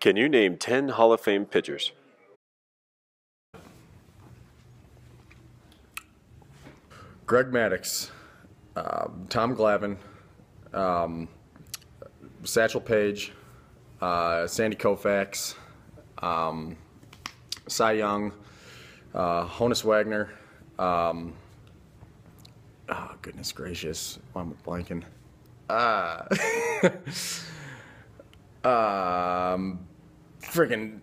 Can you name 10 Hall of Fame pitchers? Greg Maddux, uh, Tom Glavine, um, Satchel Paige, uh, Sandy Koufax, um, Cy Young, uh, Honus Wagner. Um, oh, goodness gracious. Why am I blanking? Uh, um, friggin'